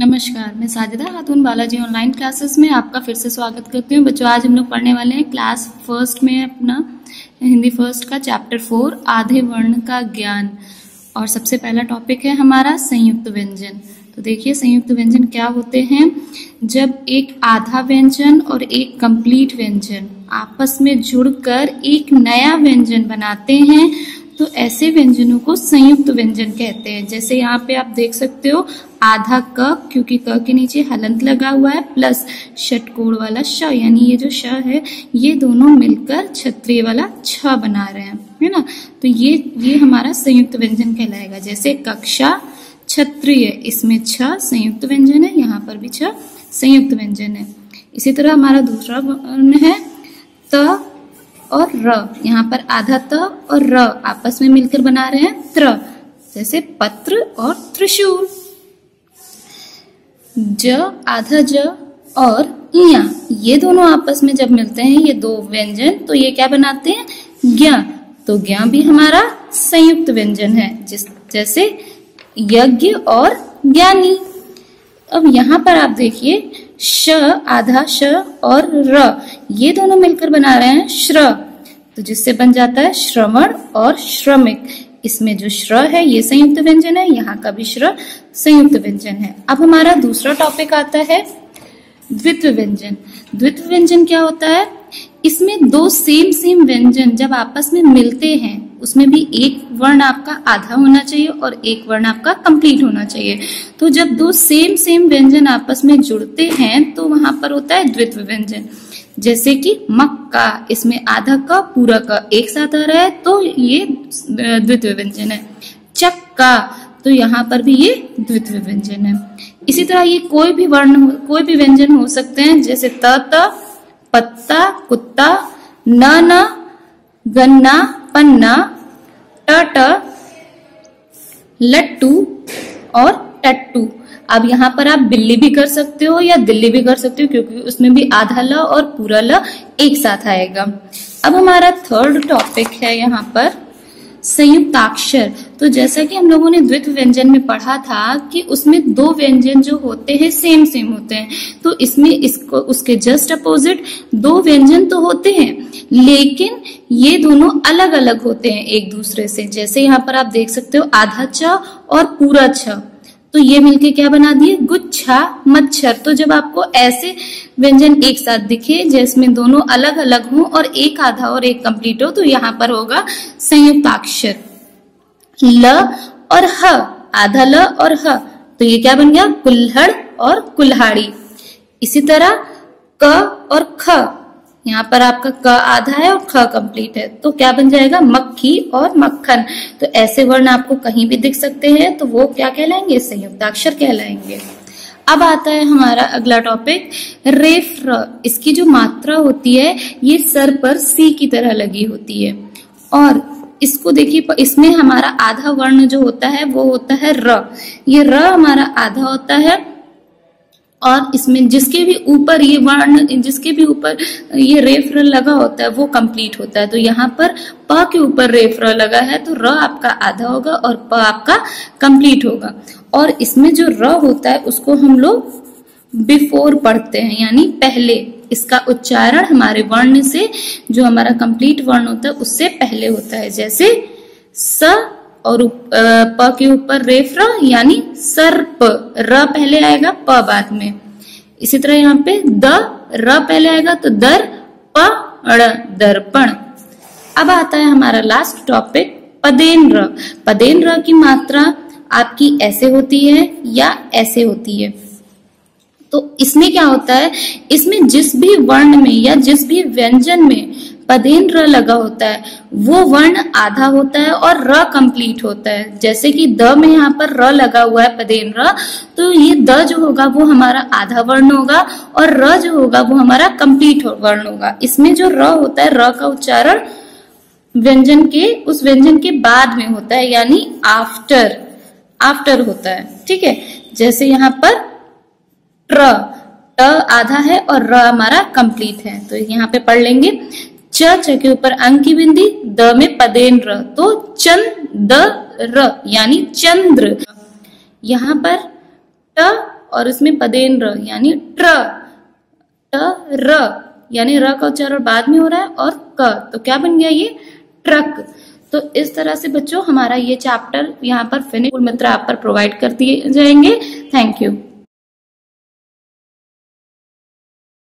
नमस्कार, मैं साजिदा खातून Balaji online classes में आपका फिर से स्वागत करती हूँ। बच्चों, आज हम लोग पढ़ने वाले हैं क्लास फ़र्स्ट में अपना, हिंदी फ़र्स्ट का चैप्टर फोर आधे वर्ण का ज्ञान। और सबसे पहला टॉपिक है हमारा संयुक्त व्यंजन। तो देखिए, संयुक्त व्यंजन क्या होते हैं? जब एक आधा व्यंजन और एक कंप्लीट व्यंजन आपस में जुड़कर एक नया व्यंजन बनाते हैं तो ऐसे व्यंजनों को संयुक्त व्यंजन कहते हैं। जैसे यहाँ पे आप देख सकते हो, आधा क क्योंकि क के नीचे हलंत लगा हुआ है, प्लस षटकोण वाला श, यानी ये जो श है, ये दोनों मिलकर छत्रीय वाला छ बना रहे हैं, है ना? तो ये ये हमारा संयुक्त व्यंजन कहलाएगा। जैसे कक्षा, क्षत्रिय, इसमें छ संयुक्त व्यंजन है, यहाँ पर भी छ संयुक्त व्यंजन है। इसी तरह हमारा दूसरा वर्ण है, त और र। यहाँ पर आधा त और र आपस में मिलकर बना रहे हैं त्र। जैसे पत्र और त्रिशूल। ज, आधा ज और इया ये दोनों आपस में जब मिलते हैं, ये दो व्यंजन तो ये क्या बनाते हैं? ज्ञ। तो ज्ञा भी हमारा संयुक्त व्यंजन है, जिस, जैसे यज्ञ और ज्ञानी। अब यहाँ पर आप देखिए, श, आधा, श और र, ये दोनों मिलकर बना रहे हैं श्र। तो जिससे बन जाता है श्रवण और श्रमिक। इसमें जो श्र है, ये संयुक्त व्यंजन है, यहाँ का भी श्र संयुक्त व्यंजन है। अब हमारा दूसरा टॉपिक आता है, द्वित्व व्यंजन। द्वित्व व्यंजन क्या होता है? इसमें दो सेम सेम व्यंजन जब आपस में मिलते हैं उसमें भी एक वर्ण आपका आधा होना चाहिए और एक वर्ण आपका कंप्लीट होना चाहिए। तो जब दो सेम सेम व्यंजन आपस में जुड़ते हैं तो वहाँ पर होता है द्वित्व व्यंजन। जैसे कि मक्का, इसमें आधा का, पूरा का एक साथ आ रहा है तो ये द्वितीय व्यंजन है। चक्का तो यहाँ पर भी ये द्वितीय व्यंजन है। इसी तरह ये कोई भी वर्ण, कोई भी व्यंजन हो सकते हैं, जैसे त त, पत्ता, कुत्ता, न न, गन्ना, पन्ना ट लट्टू और टट्टू। अब यहाँ पर आप बिल्ली भी कर सकते हो या दिल्ली भी कर सकते हो, क्योंकि उसमें भी आधा ल और पूरा ल एक साथ आएगा। अब हमारा थर्ड टॉपिक है यहाँ पर। संयुक्ताक्षर तो जैसा कि हम लोगों ने द्वित व्यंजन में पढ़ा था कि उसमें दो व्यंजन जो होते हैं सेम सेम होते हैं। तो इसमें इसको, उसके जस्ट अपोजिट दो व्यंजन तो होते हैं, लेकिन ये दोनों अलग अलग होते हैं एक दूसरे से। जैसे यहाँ पर आप देख सकते हो आधा छ और पूरा छ तो ये मिलके क्या बना दिए? गुच्छा, मच्छर। तो जब आपको ऐसे व्यंजन एक साथ दिखे, जिसमें दोनों अलग अलग हो और एक आधा और एक कंप्लीट हो तो यहाँ पर होगा संयुक्ताक्षर। ल और ह, आधा ल और ह। तो ये क्या बन गया? कुल्हड़ और कुल्हाड़ी। इसी तरह क और ख। यहाँ पर आपका क आधा है और ख कंप्लीट है। तो क्या बन जाएगा? मक्खी और मक्खन। तो ऐसे वर्ण आपको कहीं भी दिख सकते हैं तो वो क्या कहलाएँगे? संयुक्ताक्षर कहलाएँगे। अब आता है हमारा अगला टॉपिक रेफ्र इसकी जो मात्रा होती है, ये सर पर सी की तरह लगी होती है। और इसको देखिए इसमें हमारा आधा वर्ण जो होता है, वो होता है र। ये र हमारा आधा होता है और इसमें जिसके भी ऊपर ये वर्ण, जिसके भी ऊपर ये रेफर लगा होता है, वो कंप्लीट होता है। तो यहाँ पर प के ऊपर रेफर लगा है तो र आपका आधा होगा और प आपका कंप्लीट होगा। और इसमें जो र होता है, उसको हम लोग बिफोर पढ़ते हैं, यानी पहले। इसका उच्चारण हमारे वर्ण से, जो हमारा कंप्लीट वर्ण होता है, उससे पहले होता है। जैसे स और प के ऊपर रेफरा यानी सर्प, र पहले आएगा प बाद में। इसी तरह यहाँ पे द, र पहले आएगा तो दर, प दर्पण। अब आता है हमारा लास्ट टॉपिक पदेन र। पदेन र की मात्रा आपकी ऐसे होती है या ऐसे होती है? तो इसमें क्या होता है? इसमें जिस भी वर्ण में या जिस भी व्यंजन में पदेन र लगा होता है, वो वर्ण आधा होता है और र कंप्लीट होता है। जैसे कि द में यहाँ पर र लगा हुआ है पदेन र तो ये द जो होगा वो हमारा आधा वर्ण होगा और र जो होगा वो हमारा कंप्लीट वर्ण होगा। इसमें जो र होता है, र का उच्चारण व्यंजन के, उस व्यंजन के बाद में होता है, यानी आफ्टर आफ्टर होता है। ठीक है? जैसे यहाँ पर ट्र ट आधा है और र हमारा कंप्लीट है। तो यहाँ पे पढ़ लेंगे। च च के ऊपर अंक की बिंदी द में पदेन र तो चंद र, यानी चंद्र। यहाँ पर ट और इसमें पदेन र यानी ट्र। ट, र, यानी र का उच्चारण बाद में हो रहा है और क। तो क्या बन गया ये? ट्रक। तो इस तरह से बच्चों हमारा ये चैप्टर यहाँ पर फिनिश मित्र आप पर प्रोवाइड कर दिए जाएँगे। Thank you